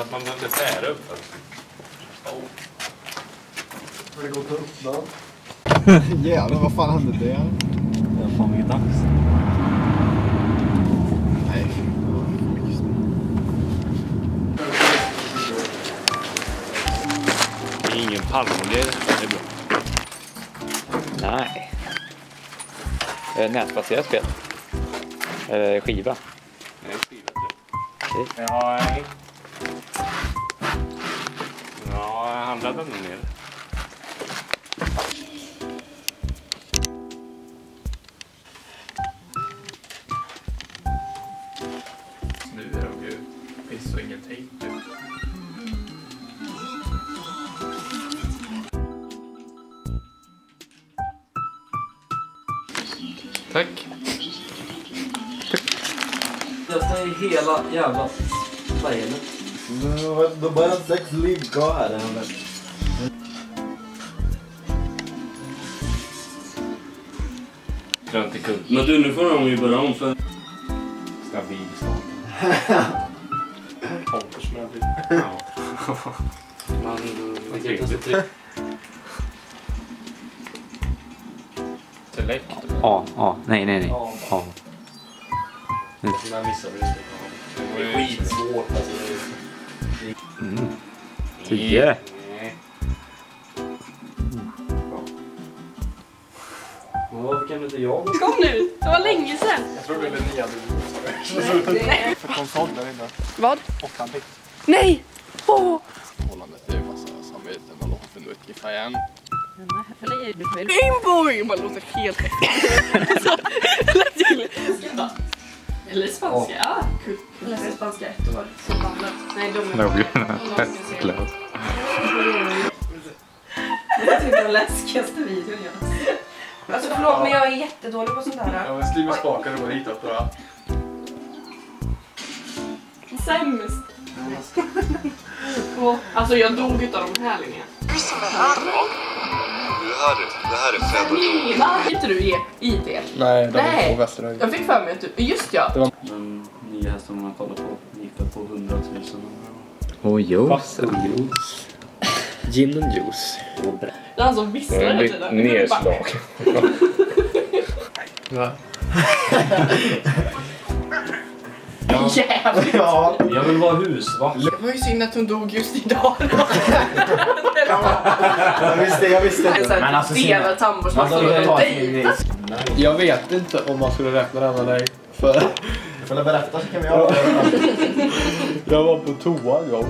att man behövde skära upp först. Har det gått upp då? Jävlar, vad fan hände där? Det har fan blivit dags. Nej. Det är ingen palmolja i det. Är bra. Nej. Det nätbaserat spel? Eller skiva? Nej, skivat det. Ja, nej. Handlade den ner. Nu är de ju piss och ingenting. Tack. Nästan i hela jävla spelet. Då börjar sex ligga här. Eller? Grönt i kung. Men du, nu får de ju börja om för... Stabil start. Det. Ja. Man, Vad trevligt. Select. Ja, ja. Nej, nej, nej. Ja, den här missade vi inte. Det är skitsvårt alltså. Mm. Tio. Men varför kan inte jag? Kom nu, det var länge sedan. Jag tror det är Linnea Nej. För konsol där inne. Vad? 8 bit. Nej! Åh! Förhållandet är ju massa samvete mellan för mycket fan. Rainbow! Man låter helt Så, till. Eller spanska. Ja, läste spanska ett år. Som bandet. Nej, de är Nog. Klart. Det är typ den läskigaste videon jag har sett. Alltså förlåt men jag är jättedålig på sånt här. Ja men skriv och spakar och går hitåt bara. Sämst. Och, alltså jag dog utav de här Linnea. Det här, är- det här är Fedor Mina! Inte du i IT? Nej, de Nej. är på Västerhöjd. Jag fick för mig att du, just ja. Den nya hästen man kollar på gick väl på 100 000. Och juice. Gin and juice. Det är han som visslar hela tiden. Nedslag. Va? Jävligt. Ja. Jag vill vara husvakt. Det var ju synd att hon dog just idag. Jag visste, jag visste. Men alltså, dejta. Jag vet inte om man skulle räkna den eller ej. För Får jag berätta så kan vi göra det. jag var på toa en gång.